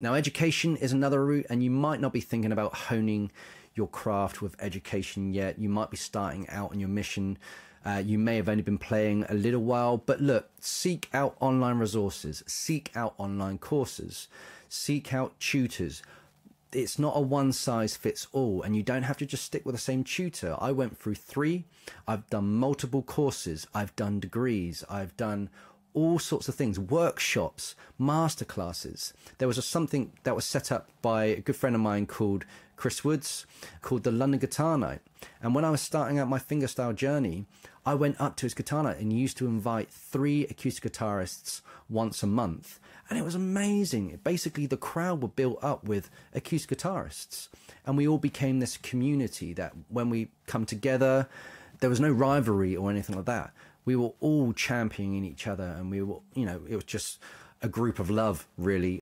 Now, education is another route, and you might not be thinking about honing your craft with education yet. You might be starting out on your mission. Uh, you may have only been playing a little while, but look, seek out online resources, seek out online courses, seek out tutors. It's not a one size fits all, and you don't have to just stick with the same tutor. I went through three, I've done multiple courses, I've done degrees, I've done all sorts of things, workshops, masterclasses. There was a, something that was set up by a good friend of mine called Chris Woods, called the London Guitar Night. And when I was starting out my fingerstyle journey, I went up to his guitar night and used to invite three acoustic guitarists once a month. And it was amazing. Basically, the crowd were built up with acoustic guitarists. And we all became this community that when we come together, there was no rivalry or anything like that we were all championing each other and we were, you know, it was just a group of love, really.